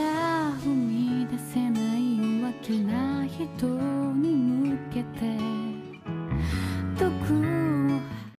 踏み出せない弱気な人に向けて。